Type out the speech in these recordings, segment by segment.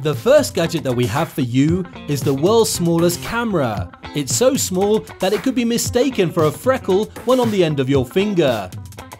The first gadget that we have for you is the world's smallest camera. It's so small that it could be mistaken for a freckle when on the end of your finger.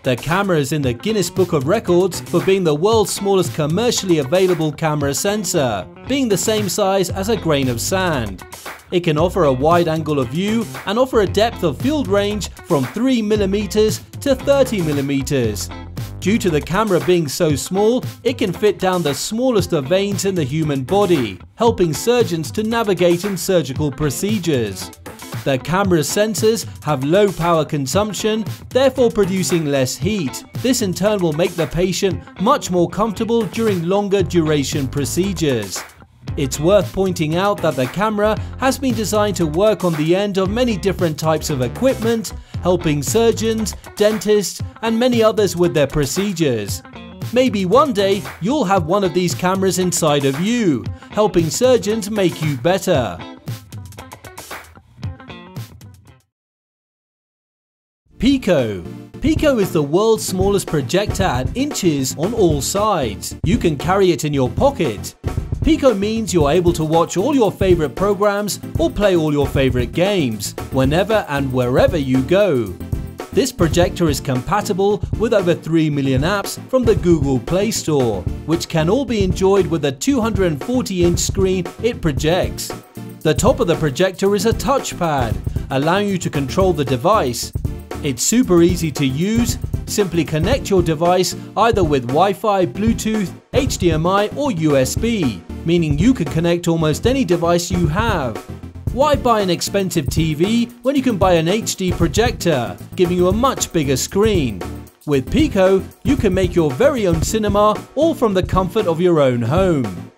The camera is in the Guinness Book of Records for being the world's smallest commercially available camera sensor, being the same size as a grain of sand. It can offer a wide angle of view and offer a depth of field range from 3mm to 30mm. Due to the camera being so small, it can fit down the smallest of veins in the human body, helping surgeons to navigate in surgical procedures. The camera's sensors have low power consumption, therefore producing less heat. This in turn will make the patient much more comfortable during longer duration procedures. It's worth pointing out that the camera has been designed to work on the end of many different types of equipment, helping surgeons, dentists and many others with their procedures. Maybe one day you'll have one of these cameras inside of you, helping surgeons make you better. PIQO PIQO is the world's smallest projector at inches on all sides. You can carry it in your pocket. PIQO means you're able to watch all your favorite programs or play all your favorite games, whenever and wherever you go. This projector is compatible with over 3 million apps from the Google Play Store, which can all be enjoyed with a 240 inch screen it projects. The top of the projector is a touchpad, allowing you to control the device it's super easy to use. Simply connect your device either with Wi-Fi, Bluetooth, HDMI or USB, meaning you can connect almost any device you have. Why buy an expensive TV when you can buy an HD projector, giving you a much bigger screen? With PIQO, you can make your very own cinema all from the comfort of your own home.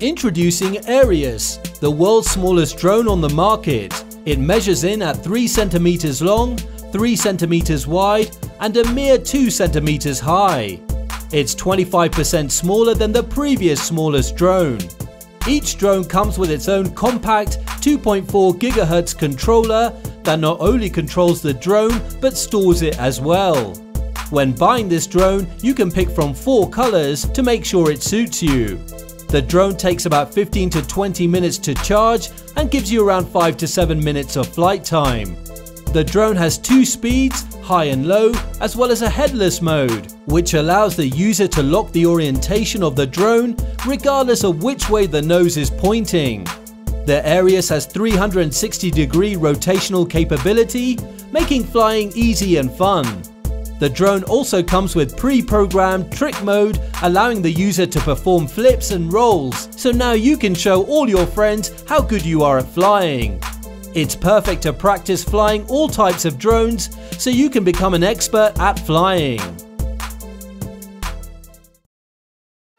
Introducing Aerius, the world's smallest drone on the market. It measures in at 3 centimeters long, 3 centimeters wide, and a mere 2 centimeters high. It's 25% smaller than the previous smallest drone. Each drone comes with its own compact 2.4 GHz controller that not only controls the drone but stores it as well. When buying this drone, you can pick from four colors to make sure it suits you. The drone takes about 15 to 20 minutes to charge and gives you around 5 to 7 minutes of flight time. The drone has two speeds, high and low, as well as a headless mode, which allows the user to lock the orientation of the drone regardless of which way the nose is pointing. The Aerius has 360 degree rotational capability, making flying easy and fun. The drone also comes with pre-programmed trick mode, allowing the user to perform flips and rolls, so now you can show all your friends how good you are at flying. It's perfect to practice flying all types of drones, so you can become an expert at flying.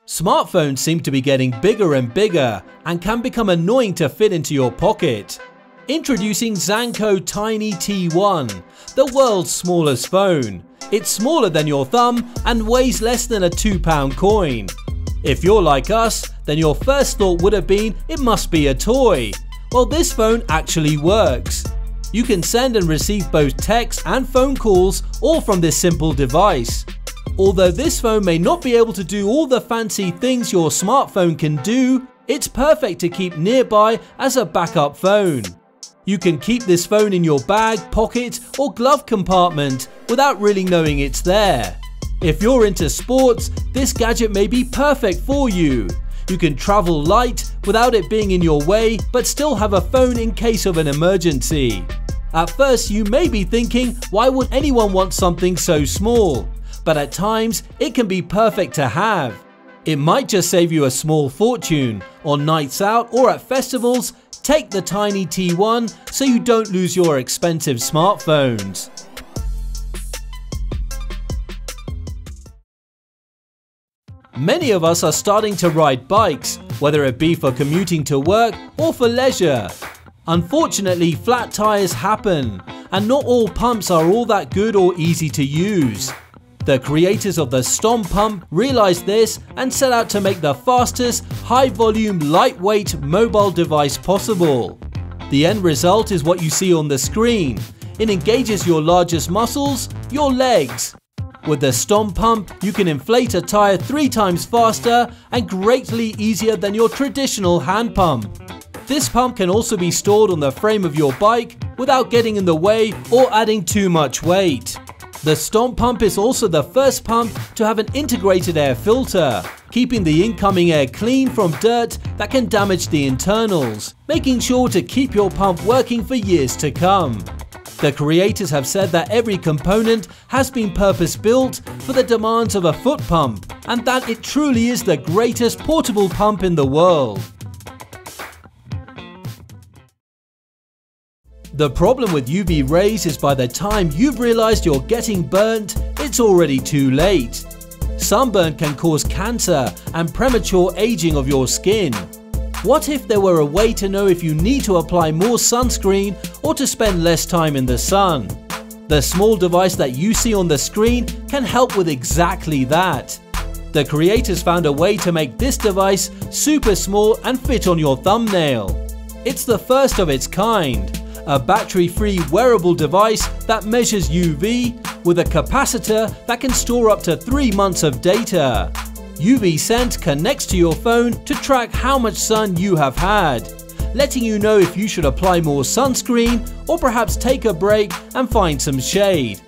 Smartphones seem to be getting bigger and bigger and can become annoying to fit into your pocket. Introducing Zanco Tiny T1, the world's smallest phone. It's smaller than your thumb and weighs less than a £2 coin. If you're like us, then your first thought would have been it must be a toy. Well this phone actually works. You can send and receive both text and phone calls all from this simple device. Although this phone may not be able to do all the fancy things your smartphone can do, it's perfect to keep nearby as a backup phone. You can keep this phone in your bag, pocket or glove compartment without really knowing it's there. If you're into sports, this gadget may be perfect for you. You can travel light without it being in your way but still have a phone in case of an emergency. At first you may be thinking why would anyone want something so small? But at times it can be perfect to have. It might just save you a small fortune. On nights out or at festivals, Take the Tiny T1 so you don't lose your expensive smartphones. Many of us are starting to ride bikes, whether it be for commuting to work or for leisure. Unfortunately, flat tyres happen, and not all pumps are all that good or easy to use. The creators of the Stompump realized this and set out to make the fastest, high volume, lightweight mobile device possible. The end result is what you see on the screen. It engages your largest muscles, your legs. With the Stompump, you can inflate a tyre three times faster and greatly easier than your traditional hand pump. This pump can also be stored on the frame of your bike without getting in the way or adding too much weight. The Stompump is also the first pump to have an integrated air filter, keeping the incoming air clean from dirt that can damage the internals, making sure to keep your pump working for years to come. The creators have said that every component has been purpose built for the demands of a foot pump and that it truly is the greatest portable pump in the world. The problem with UV rays is by the time you've realized you're getting burnt, it's already too late. Sunburn can cause cancer and premature aging of your skin. What if there were a way to know if you need to apply more sunscreen or to spend less time in the sun? The small device that you see on the screen can help with exactly that. The creators found a way to make this device super small and fit on your thumbnail. It's the first of its kind, a battery-free wearable device that measures UV with a capacitor that can store up to 3 months of data. UV Sense connects to your phone to track how much sun you have had, letting you know if you should apply more sunscreen or perhaps take a break and find some shade.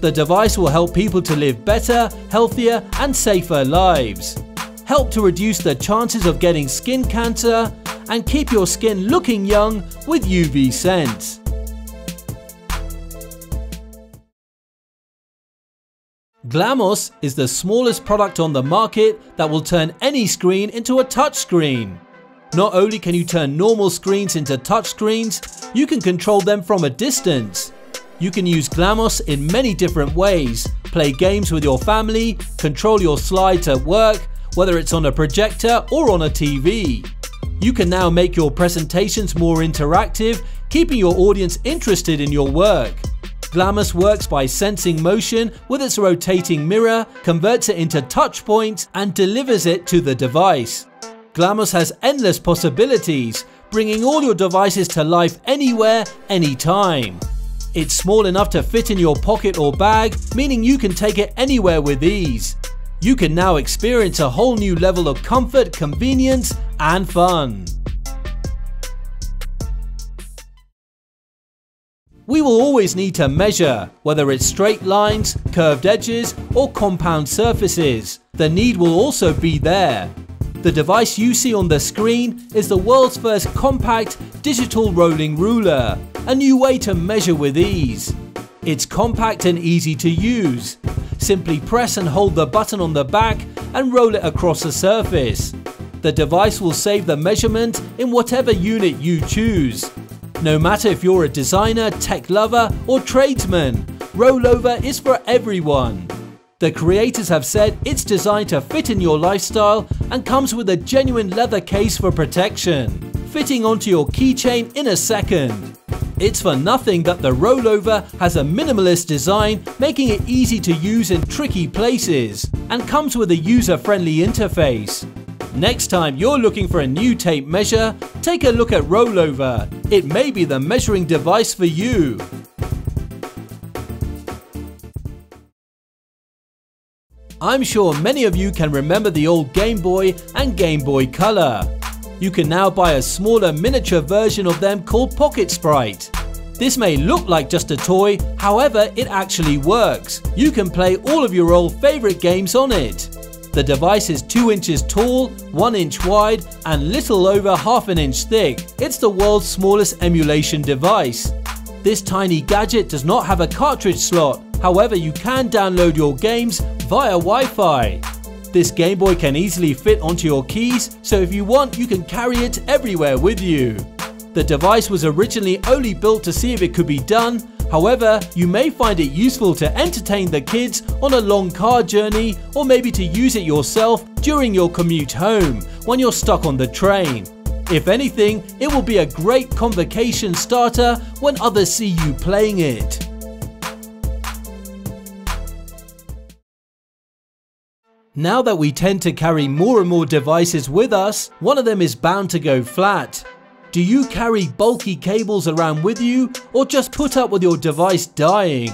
The device will help people to live better, healthier and safer lives. Help to reduce the chances of getting skin cancer and keep your skin looking young with UV Sense. Glamos is the smallest product on the market that will turn any screen into a touchscreen. Not only can you turn normal screens into touchscreens, you can control them from a distance. You can use Glamos in many different ways, play games with your family, control your slides at work, whether it's on a projector or on a TV. You can now make your presentations more interactive, keeping your audience interested in your work. Glamos works by sensing motion with its rotating mirror, converts it into touch points and delivers it to the device. Glamos has endless possibilities, bringing all your devices to life anywhere, anytime. It's small enough to fit in your pocket or bag, meaning you can take it anywhere with ease. You can now experience a whole new level of comfort, convenience and fun. We will always need to measure, whether it's straight lines, curved edges or compound surfaces. The need will also be there. The device you see on the screen is the world's first compact digital rolling ruler, a new way to measure with ease. It's compact and easy to use. Simply press and hold the button on the back and roll it across the surface. The device will save the measurement in whatever unit you choose. No matter if you're a designer, tech lover or tradesman, Rollova is for everyone. The creators have said it's designed to fit in your lifestyle and comes with a genuine leather case for protection, fitting onto your keychain in a second. It's for nothing that the Rollova has a minimalist design, making it easy to use in tricky places, and comes with a user-friendly interface. Next time you're looking for a new tape measure, take a look at Rollova. It may be the measuring device for you. I'm sure many of you can remember the old Game Boy and Game Boy Color. You can now buy a smaller miniature version of them called PocketSprite. This may look like just a toy, however it actually works. You can play all of your old favourite games on it. The device is 2 inches tall, 1 inch wide and little over half an inch thick. It's the world's smallest emulation device. This tiny gadget does not have a cartridge slot, however you can download your games via Wi-Fi. This Game Boy can easily fit onto your keys, so if you want you can carry it everywhere with you. The device was originally only built to see if it could be done, However, you may find it useful to entertain the kids on a long car journey or maybe to use it yourself during your commute home when you're stuck on the train. If anything, it will be a great convocation starter when others see you playing it. Now that we tend to carry more and more devices with us, one of them is bound to go flat. Do you carry bulky cables around with you or just put up with your device dying?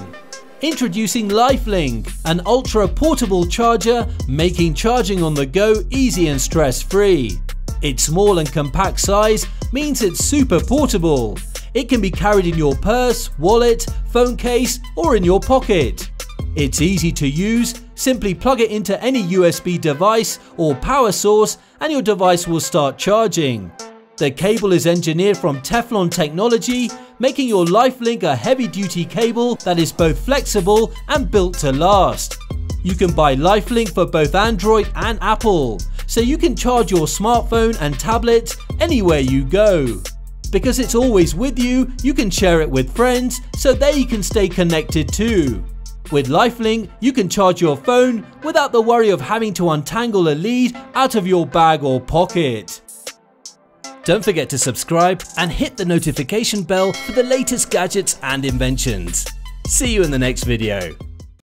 Introducing LifeLink, an ultra portable charger making charging on the go easy and stress free. Its small and compact size means it's super portable. It can be carried in your purse, wallet, phone case or in your pocket. It's easy to use, simply plug it into any USB device or power source and your device will start charging. The cable is engineered from Teflon technology, making your LifeLink a heavy-duty cable that is both flexible and built to last. You can buy LifeLink for both Android and Apple, so you can charge your smartphone and tablet anywhere you go. Because it's always with you, you can share it with friends so they can stay connected too. With LifeLink, you can charge your phone without the worry of having to untangle a lead out of your bag or pocket. Don't forget to subscribe and hit the notification bell for the latest gadgets and inventions. See you in the next video.